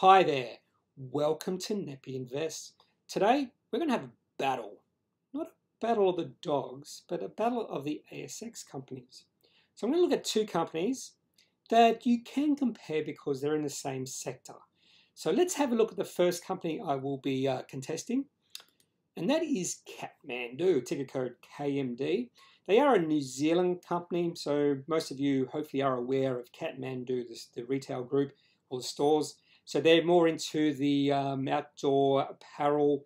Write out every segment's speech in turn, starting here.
Hi there, welcome to Kneppy Invest. Today we're going to have a battle. Not a battle of the dogs, but a battle of the ASX companies. So I'm going to look at two companies that you can compare because they're in the same sector. So let's have a look at the first company I will be uh, contesting, and that is Kathmandu, ticker code KMD. They are a New Zealand company, so most of you hopefully are aware of Kathmandu, the, the retail group or the stores. So they're more into the um, outdoor apparel.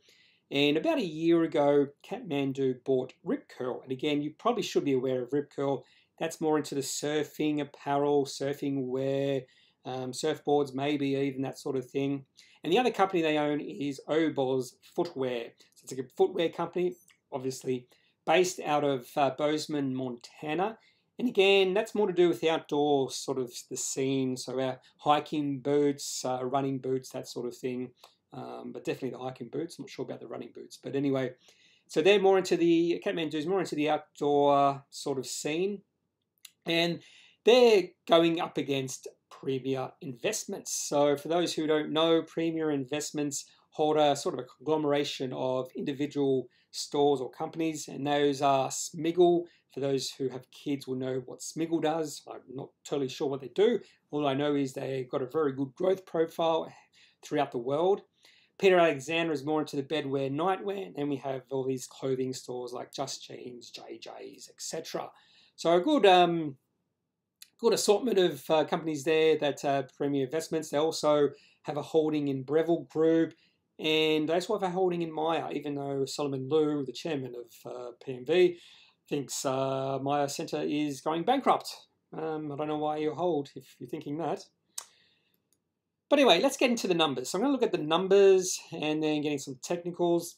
And about a year ago, Kathmandu bought Rip Curl. And again, you probably should be aware of Rip Curl. That's more into the surfing apparel, surfing wear, um, surfboards, maybe even that sort of thing. And the other company they own is Oboz Footwear. So it's a footwear company, obviously based out of uh, Bozeman, Montana. And again, that's more to do with the outdoor sort of the scene. So our hiking boots, uh, running boots, that sort of thing. Um, but definitely the hiking boots. I'm not sure about the running boots. But anyway, so they're more into the, Kathmandu's more into the outdoor sort of scene. And they're going up against Premier Investments. So for those who don't know, Premier Investments hold a sort of a conglomeration of individual stores or companies, and those are Smiggle, for those who have kids will know what Smiggle does. I'm not totally sure what they do. All I know is they've got a very good growth profile throughout the world. Peter Alexander is more into the bedwear, nightwear, and then we have all these clothing stores like Just Jeans, JJ's, etc. So a good, um, good assortment of uh, companies there that uh, Premier Investments. They also have a holding in Breville Group, and they also have a holding in Myer, even though Solomon Lew, the chairman of uh, PMV, thinks uh, Myer Centre is going bankrupt. Um, I don't know why you hold if you're thinking that. But anyway, let's get into the numbers. So I'm going to look at the numbers and then getting some technicals.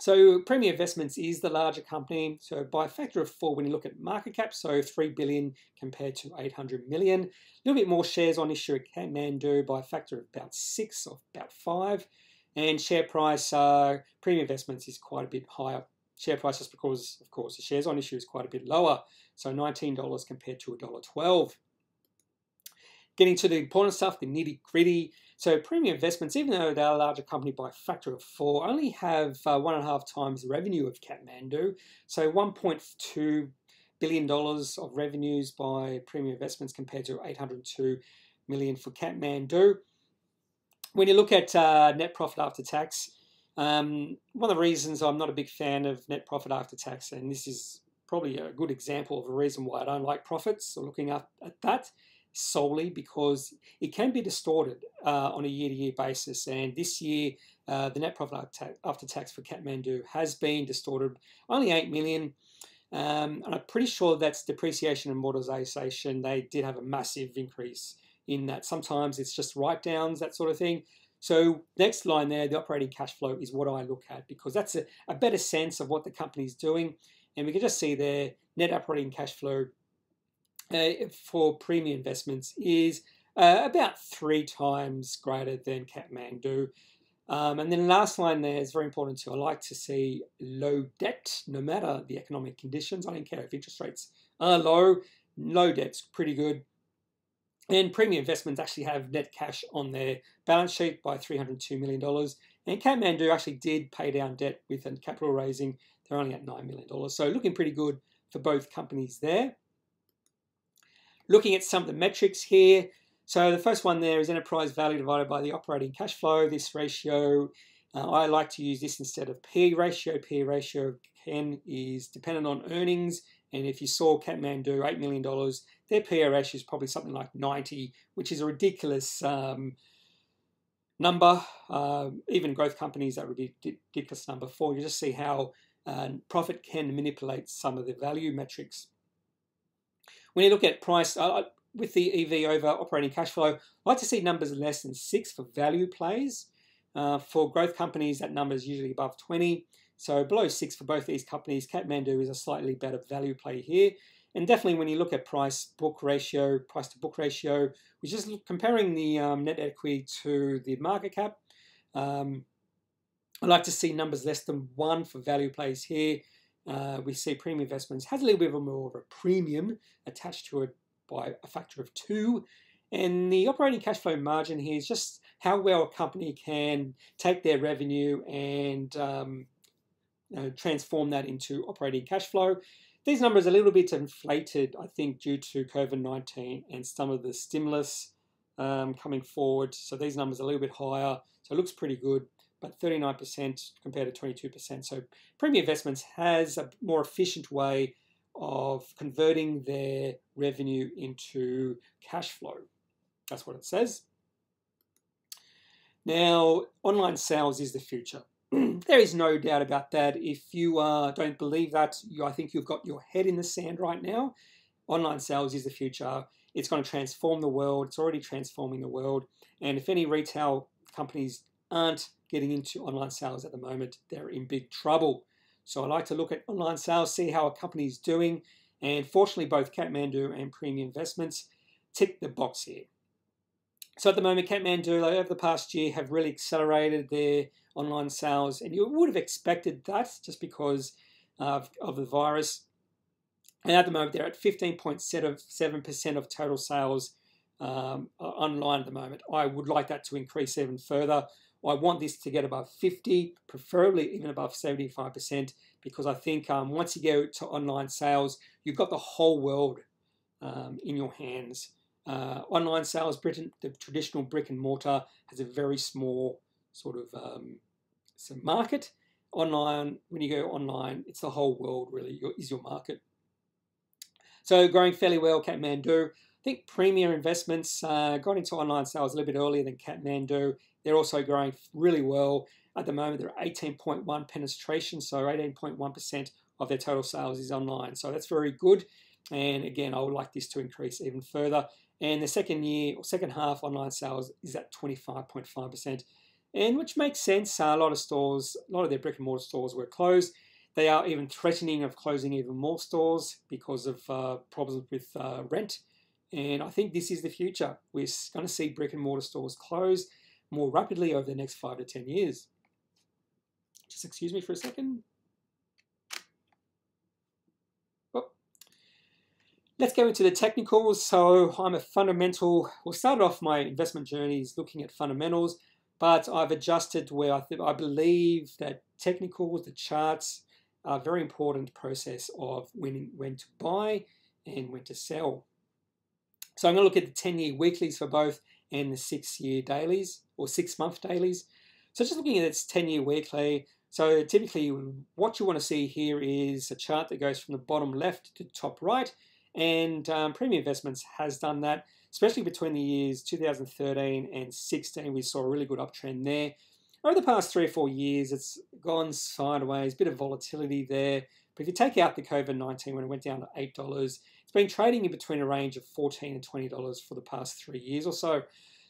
So Premier Investments is the larger company. So by a factor of four, when you look at market cap, so 3 billion compared to 800 million. A little bit more shares on issue at Kathmandu by a factor of about six or about five. And share price, uh, Premier Investments is quite a bit higher, share price just because, of course, the shares on issue is quite a bit lower. So $19 compared to $1.12. Getting to the important stuff, the nitty gritty. So Premier Investments, even though they're a larger company by a factor of four, only have uh, one and a half times the revenue of Kathmandu. So 1.2 billion dollars of revenues by Premier Investments compared to 802 million for Kathmandu. When you look at uh, net profit after tax, um, one of the reasons I'm not a big fan of net profit after tax, and this is probably a good example of a reason why I don't like profits or looking at, at that, solely because it can be distorted uh, on a year-to-year basis. And this year, uh, the net profit after tax for Kathmandu has been distorted, only 8 million. Um, and I'm pretty sure that's depreciation and amortization. They did have a massive increase in that. Sometimes it's just write-downs, that sort of thing. So next line there, the operating cash flow is what I look at because that's a, a better sense of what the company's doing. And we can just see there, net operating cash flow uh, for premium Investments is uh, about three times greater than Kathmandu. Um, and then the last line there is very important too. I like to see low debt, no matter the economic conditions. I don't care if interest rates are low. Low debt's pretty good. And Premier Investments actually have net cash on their balance sheet by $302 million. And Kathmandu actually did pay down debt with a capital raising. They're only at $9 million. So looking pretty good for both companies there. Looking at some of the metrics here. So the first one there is enterprise value divided by the operating cash flow. This ratio, uh, I like to use this instead of P ratio. P ratio, again, is dependent on earnings and if you saw Kathmandu, $8 million, their ratio is probably something like 90, which is a ridiculous um, number. Uh, even growth companies, that ridiculous number for. You just see how uh, profit can manipulate some of the value metrics. When you look at price, uh, with the EV over operating cash flow, I like to see numbers less than six for value plays. Uh, for growth companies, that number is usually above 20. So below six for both these companies, Kathmandu is a slightly better value play here. And definitely when you look at price book ratio, price to book ratio, we're just comparing the um, net equity to the market cap. Um, I like to see numbers less than one for value plays here. Uh, we see premium investments has a little bit of a more of a premium attached to it by a factor of two. And the operating cash flow margin here is just how well a company can take their revenue and um, transform that into operating cash flow. These numbers are a little bit inflated, I think, due to COVID 19 and some of the stimulus um, coming forward. So these numbers are a little bit higher. So it looks pretty good, but 39% compared to 22%. So Premier Investments has a more efficient way of converting their revenue into cash flow. That's what it says. Now, online sales is the future. There is no doubt about that. If you uh, don't believe that, you, I think you've got your head in the sand right now. Online sales is the future. It's going to transform the world. It's already transforming the world. And if any retail companies aren't getting into online sales at the moment, they're in big trouble. So I like to look at online sales, see how a company is doing. And fortunately, both Kathmandu and Premium Investments tick the box here. So at the moment, Kathmandu, over the past year, have really accelerated their online sales, and you would have expected that just because of, of the virus. And at the moment, they're at 15.7% of total sales um, online at the moment. I would like that to increase even further. I want this to get above 50, preferably even above 75%, because I think um, once you go to online sales, you've got the whole world um, in your hands. Uh, online sales, Britain, the traditional brick and mortar has a very small sort of um, market. Online, when you go online, it's the whole world really your, is your market. So growing fairly well, Kathmandu. I think Premier Investments uh, got into online sales a little bit earlier than Kathmandu. They're also growing really well. At the moment, they're 18.1 penetration, so 18.1% of their total sales is online. So that's very good. And again, I would like this to increase even further. And the second year or second half online sales is at 25.5%, and which makes sense. Uh, a lot of stores, a lot of their brick and mortar stores were closed. They are even threatening of closing even more stores because of uh, problems with uh, rent. And I think this is the future. We're going to see brick and mortar stores close more rapidly over the next five to 10 years. Just excuse me for a second. Let's go into the technicals. So I'm a fundamental, well, started off my investment journeys looking at fundamentals, but I've adjusted where I, I believe that technicals, the charts, are a very important process of when, when to buy and when to sell. So I'm going to look at the 10 year weeklies for both and the six year dailies or six month dailies. So just looking at its 10 year weekly, so typically what you want to see here is a chart that goes from the bottom left to top right and um, Premier Investments has done that, especially between the years 2013 and 16. We saw a really good uptrend there. Over the past three or four years, it's gone sideways, a bit of volatility there. But if you take out the COVID 19 when it went down to $8, it's been trading in between a range of 14 and $20 for the past three years or so.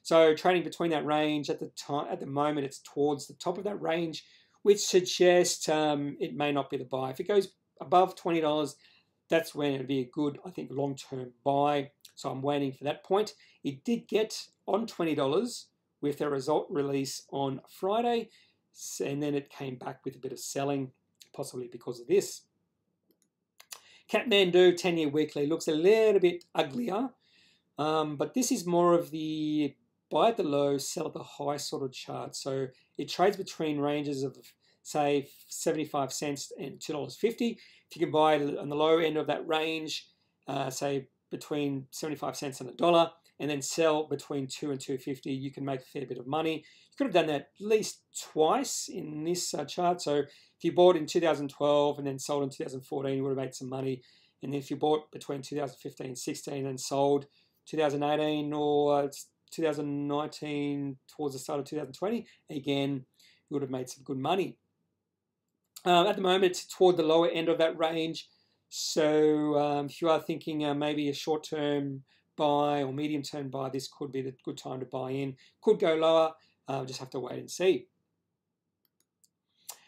So trading between that range at the time at the moment, it's towards the top of that range, which suggests um, it may not be the buy. If it goes above twenty dollars, that's when it'd be a good, I think, long-term buy. So I'm waiting for that point. It did get on $20 with a result release on Friday, and then it came back with a bit of selling, possibly because of this. Kathmandu 10-year weekly looks a little bit uglier, um, but this is more of the buy at the low, sell at the high sort of chart. So it trades between ranges of say 75 cents and $2.50. If you can buy on the low end of that range, uh, say between 75 cents and a dollar, and then sell between two and 250, you can make a fair bit of money. You could have done that at least twice in this uh, chart. So if you bought in 2012 and then sold in 2014, you would have made some money. And if you bought between 2015 and 16 and sold 2018 or uh, 2019 towards the start of 2020, again, you would have made some good money. Um, at the moment, toward the lower end of that range. So um, if you are thinking uh, maybe a short-term buy or medium-term buy, this could be the good time to buy in. Could go lower. Uh, just have to wait and see.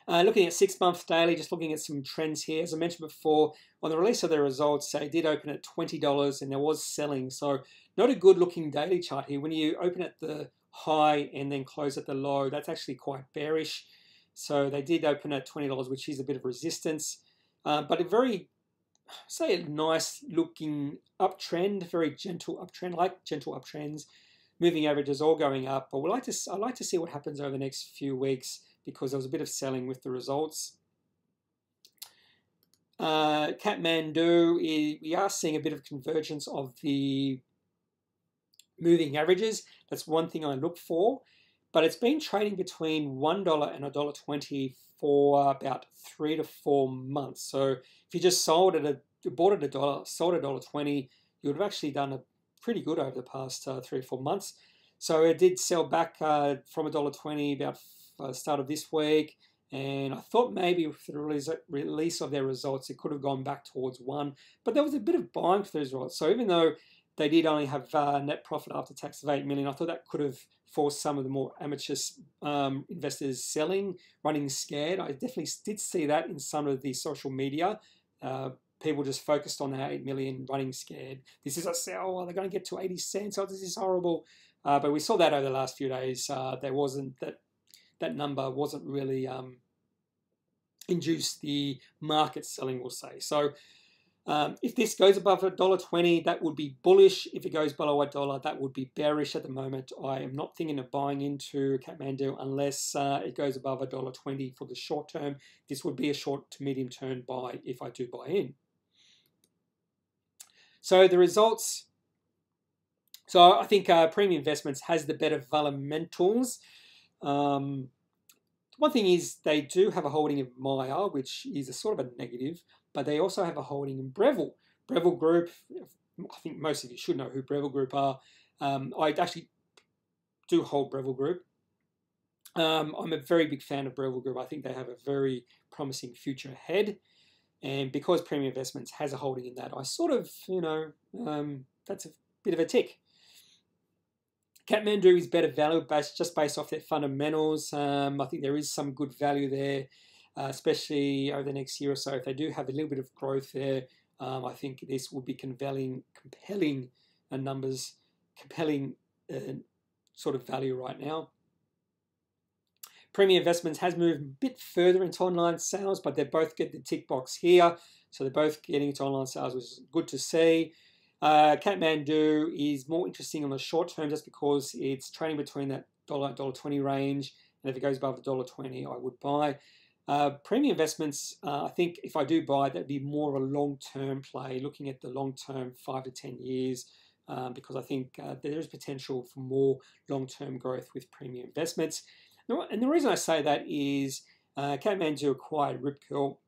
Uh, looking at six month daily, just looking at some trends here. As I mentioned before, on the release of their results, they did open at $20 and there was selling. So not a good looking daily chart here. When you open at the high and then close at the low, that's actually quite bearish. So they did open at $20, which is a bit of resistance, uh, but a very, say, a nice looking uptrend, very gentle uptrend, like gentle uptrends. moving averages all going up. But we'd like to, I'd like to see what happens over the next few weeks because there was a bit of selling with the results. Uh, Kathmandu, we are seeing a bit of convergence of the moving averages. That's one thing I look for. But it's been trading between $1 and $1.20 for about three to four months. So if you just sold it, a, bought it a dollar, sold a dollar twenty, you would have actually done a pretty good over the past uh, three or four months. So it did sell back uh, from a dollar twenty about uh, start of this week, and I thought maybe with the release, release of their results, it could have gone back towards one. But there was a bit of buying for those results. So even though they did only have uh, net profit after tax of eight million, I thought that could have forced some of the more amateur um, investors selling, running scared. I definitely did see that in some of the social media. Uh, people just focused on that 8 million running scared. This is a sell. Are they going to get to 80 cents? Oh, this is horrible. Uh, but we saw that over the last few days. Uh, there wasn't that that number wasn't really um, induced the market selling, we'll say. So um, if this goes above a dollar twenty, that would be bullish. If it goes below a dollar, that would be bearish at the moment. I am not thinking of buying into Kathmandu unless uh, it goes above a dollar twenty for the short term. This would be a short to medium term buy if I do buy in. So the results. So I think uh, Premium Investments has the better fundamentals. Um, one thing is they do have a holding of Myer, which is a sort of a negative, but they also have a holding in Breville. Breville Group, I think most of you should know who Breville Group are. Um, I actually do hold Breville Group. Um, I'm a very big fan of Breville Group. I think they have a very promising future ahead. And because Premium Investments has a holding in that, I sort of, you know, um, that's a bit of a tick. Kathmandu is better value based just based off their fundamentals. Um, I think there is some good value there, uh, especially over the next year or so. If they do have a little bit of growth there, um, I think this will be compelling, compelling uh, numbers, compelling uh, sort of value right now. Premium Investments has moved a bit further into online sales, but they both get the tick box here. So they're both getting into online sales, which is good to see. Uh, Kathmandu is more interesting on the short term just because it's trading between that dollar dollar twenty range, and if it goes above the dollar twenty, I would buy. Uh, premium investments, uh, I think if I do buy, that'd be more of a long term play, looking at the long term, five to ten years, um, because I think uh, there is potential for more long term growth with premium investments. And the reason I say that is uh, Kathmandu acquired Rip Curl.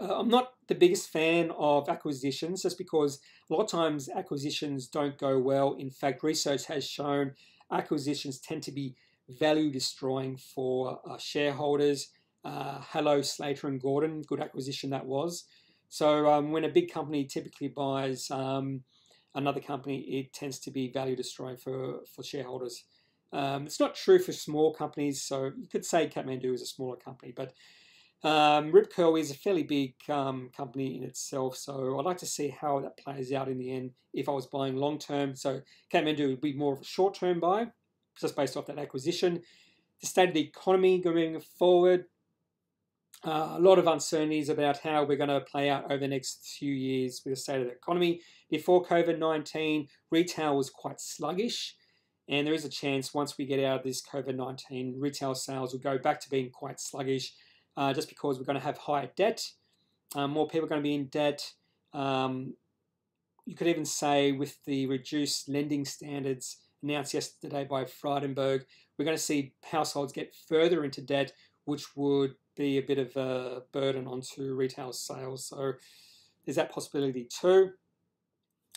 Uh, I'm not the biggest fan of acquisitions just because a lot of times acquisitions don't go well. In fact, research has shown acquisitions tend to be value destroying for uh, shareholders. Uh, hello, Slater and Gordon, good acquisition that was. So um, when a big company typically buys um, another company, it tends to be value destroying for, for shareholders. Um, it's not true for small companies, so you could say Kathmandu is a smaller company, but um, Rip Curl is a fairly big um, company in itself, so I'd like to see how that plays out in the end if I was buying long term. So Kathmandu would be more of a short term buy, just based off that acquisition. The state of the economy going forward, uh, a lot of uncertainties about how we're going to play out over the next few years with the state of the economy. Before COVID 19, retail was quite sluggish. And there is a chance once we get out of this COVID 19, retail sales will go back to being quite sluggish uh, just because we're going to have higher debt. Um, more people are going to be in debt. Um, you could even say, with the reduced lending standards announced yesterday by Frydenberg, we're going to see households get further into debt, which would be a bit of a burden onto retail sales. So there's that possibility too.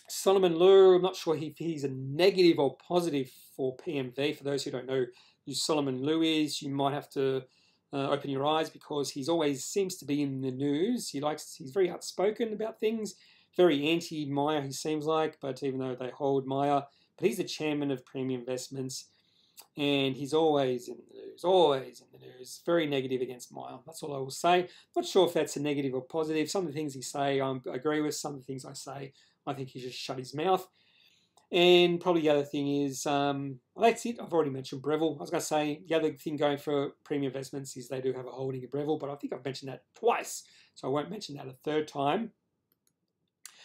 Solomon Lew, I'm not sure if he's a negative or positive for PMV. For those who don't know who Solomon Lew is, you might have to uh, open your eyes because he's always seems to be in the news. He likes he's very outspoken about things, very anti Myer. He seems like, but even though they hold Myer, but he's the chairman of Premium Investments, and he's always in the news, always in the news. Very negative against Myer. That's all I will say. Not sure if that's a negative or positive. Some of the things he say I agree with. Some of the things I say I think he should shut his mouth. And probably the other thing is, um, well, that's it. I've already mentioned Breville. I was going to say the other thing going for premium investments is they do have a holding of Breville, but I think I've mentioned that twice, so I won't mention that a third time.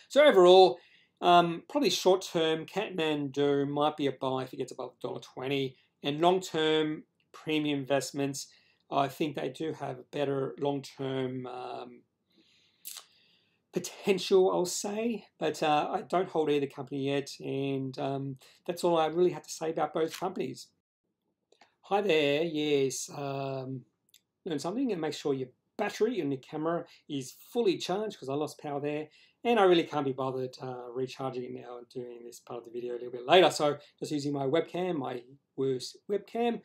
So overall, Um, probably short term, Kathmandu might be a buy if it gets above $1.20. And long term, premium investments, I think they do have a better long term um, potential, I'll say. But uh, I don't hold either company yet. And um, that's all I really have to say about both companies. Hi there, yes. Um, learn something and make sure your battery in your camera is fully charged because I lost power there and I really can't be bothered uh, recharging it now and doing this part of the video a little bit later. So just using my webcam, my worst webcam.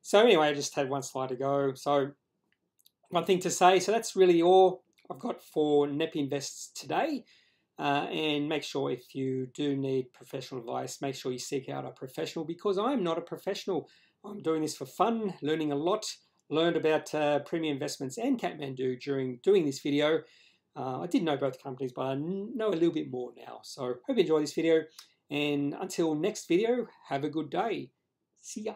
So anyway, I just had one slide to go. So one thing to say, so that's really all I've got for Kneppy Invests today. Uh, and make sure if you do need professional advice, make sure you seek out a professional because I'm not a professional. I'm doing this for fun, learning a lot, learned about uh, premium investments and Kathmandu during doing this video. Uh, I did know both companies, but I know a little bit more now. So hope you enjoy this video. And until next video, have a good day. See ya.